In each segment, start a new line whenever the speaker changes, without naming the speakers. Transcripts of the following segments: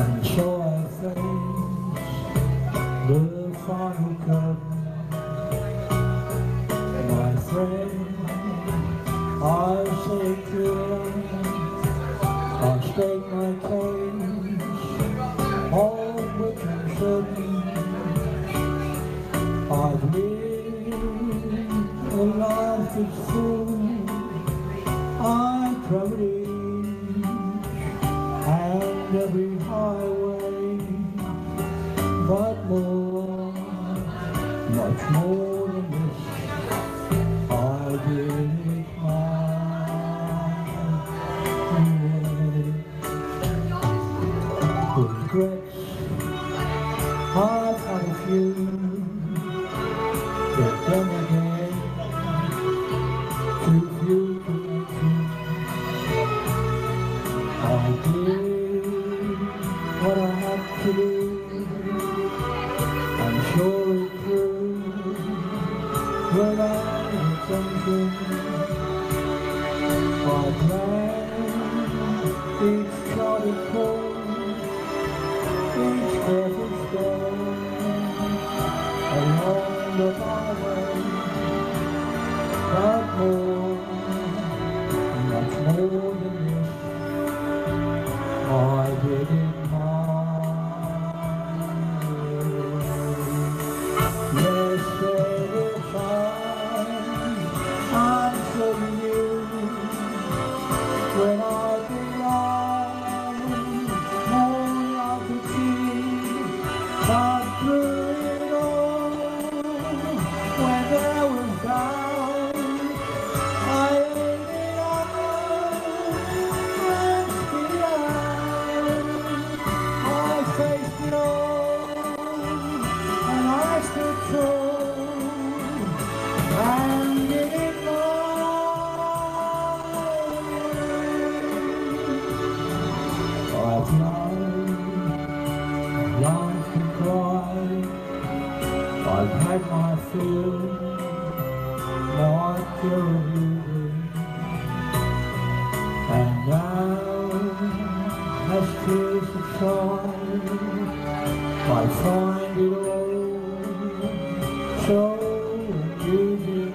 and show our face the final cup. My friend, I say good, I stake my case, all which I'm I've lived a life that's. I probably every highway, but more, much more than this, I did it my way. Regrets, I've had a few, but then again, too few to mention. I did what I have to do. I'm sure it's true. Intention. I planned each charted course, each careful step. Along the byway, but more, lied, laughed and I've had my fill, of now, as tears subside, I find it all so amusing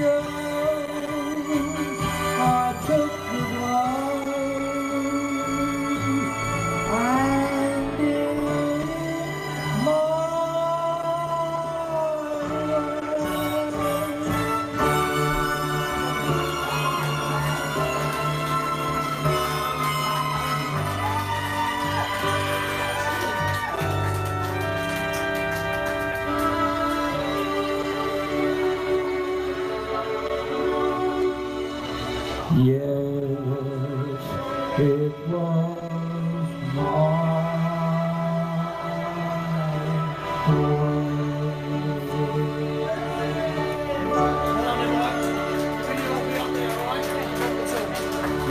record Yes, it was way.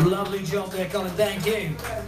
Lovely job there, Collin. Thank you.